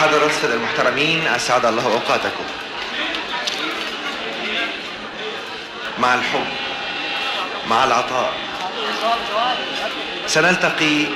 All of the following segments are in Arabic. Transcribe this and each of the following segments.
حضرات السادة المحترمين أسعد الله أوقاتكم. مع الحب مع العطاء. سنلتقي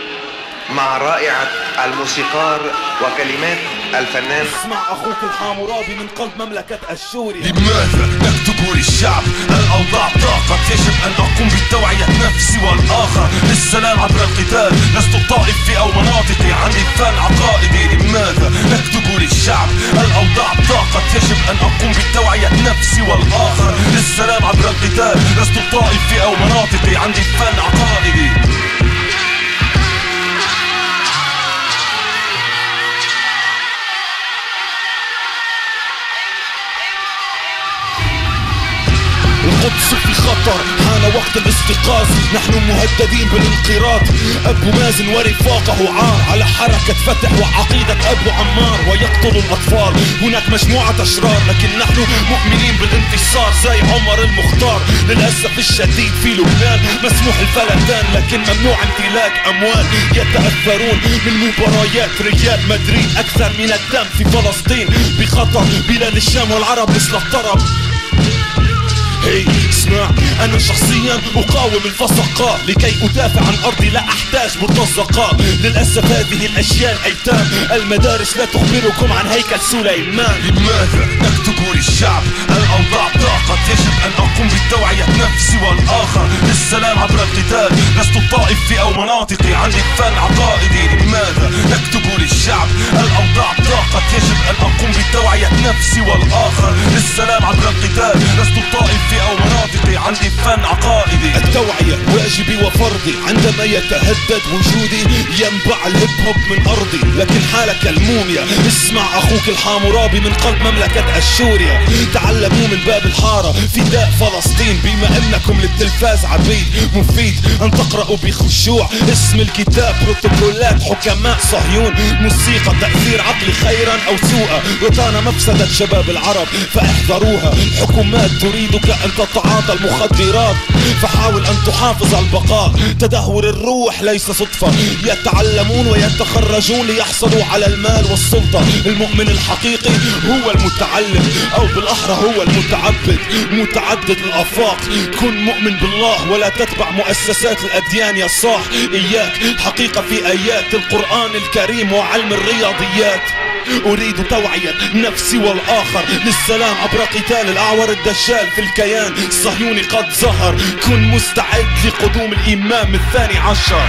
مع رائعة الموسيقار وكلمات الفنان. اسمع أخوك الحامورابي من قلب مملكة الشوري لماذا نكتب للشعب الاوضاع ضاقت يجب أن أقوم بتوعية نفسي والآخر؟ للسلام عبر القتال لست طائفي أو مناطقي عندي فن عقائدي. لماذا نكتب للشعب الأوضاع. ضاقت يجب أن أقوم بتوعية نفسي والآخر. للسلام عبر القتال. لست طائفي أو مناطقي. عندي فن القدس في خطر. حان وقت الاستيقاظ. نحن مهددين بالانقراض. أبو مازن ورفاقه عار. على حركة فتح وعقيدة أبو عمار. ويقتل الأطفال. هناك مجموعة أشرار. لكن نحن مؤمنين بالانتصار. زي عمر المختار. للأسف الشديد في لبنان مسموح الفلتان. لكن ممنوع امتلاك أموال يتأثرون من مباريات ريال مدريد. أكثر من الدم في فلسطين. بخطر. بلاد الشام والعرب مثل الطرب. هي اسمع أنا شخصيا أقاوم الفسقاء لكي أدافع عن أرضي لا أحتاج مرتزقاء للأسف هذه الأشياء الأيتام. المدارس لا تخبركم عن هيكل سليمان. لماذا نكتب للشعب الاوضاع ضاقت يجب أن أقوم بتوعية نفسي والآخر. للسلام عبر القتال. لست طائفي أو مناطقي. عندي فن عقائدي. لماذا نكتب للشعب نفسي والآخر. للسلام عبر القتال. لست طائفي أو مناطقي عندي فن عقائدي التوعية واجبي وفرضي عندما يتهدد وجودي ينبع الهيب هوب من أرضي. لكن حالك الموميا اسمع أخوك الحامورابي من قلب مملكة الشوريا تعلموا من باب الحارة فداء فلسطين بما أنكم للتلفاز عبيد مفيد. أن تقرأوا بخشوع اسم الكتاب بروتوكولات حكماء صهيون. موسيقى تأثير عقلي خيرا أو سوءا. روتانا مفسدة شباب العرب فاحذروها. الحكومات تريدك أن تتعاطى المخدرات فحاول أن تحافظ على البقاء. تدهور الروح ليس صدفة. يتعلمون ويتخرجون ليحصلوا على المال والسلطة. المؤمن الحقيقي هو المتعلم أو بالأحرى هو المتعبد. متعدد الأفاق. كن مؤمن بالله ولا تتبع مؤسسات الأديان يا صاح. إياك حقيقة في آيات القرآن الكريم وعلم الرياضيات. أريد توعية نفسي والآخر للسلام عبر قتال الأعور الدجال في الكيان. الصهيوني قد ظهر كن مستعد لقدوم الإمام الثاني عشر.